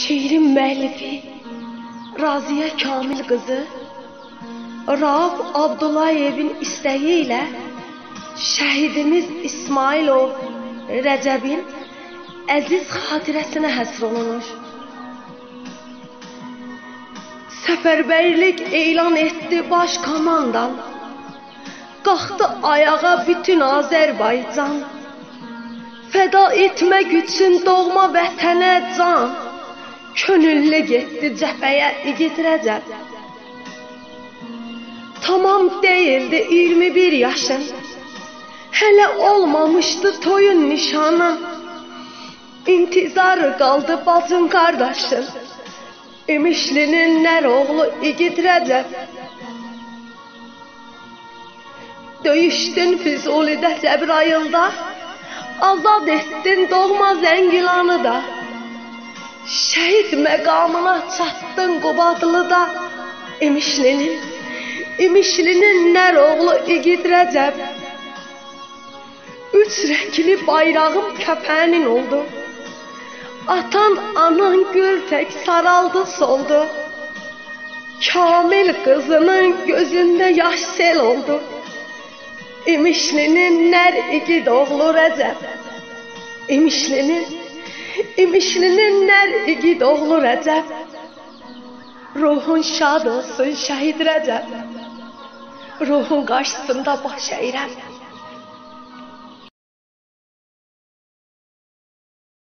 Şeirin müəllifi Raziyə Kamil qızı Rauf Abdullayevin istəyi ilə şəhidimiz İsmailov Rəcəbin əziz xatirəsinə həsr olunur. Səfərbərlik elan etdi baş komandan. Qalxdı ayağa bütün Azərbaycan. Fəda etmək üçün doğma vətənə can. Könüllü getdi cəbhəyə Rəcəb. Tamam değildi 21 yaşın. Hələ olmamışdı toyun nişanı. İntizar qaldı bacın qardaşın. İmişlinin nər oğlu igid Rəcəb. Döyüşdün Füzulidə Cəbrayılda. Azad etdin doğma Zəngilanı da. Şəhid məqamına çatdın Qubadlıda. İmişlinin, İmişlinin nər oğlu igid Rəcəb. Üç rəngli bayrağım kəpənin oldu. Atan, anan gül tək saraldı, soldu. Kamil qızının gözündə yaş sel oldu. İmişlinin nər igid oğlu Rəcəb. İmişlinin, İmişlinin nər igid oğlu Rəcəb. Ruhun şad olsun şəhid Rəcəb. Ruhun qarşısında baş əyirəm.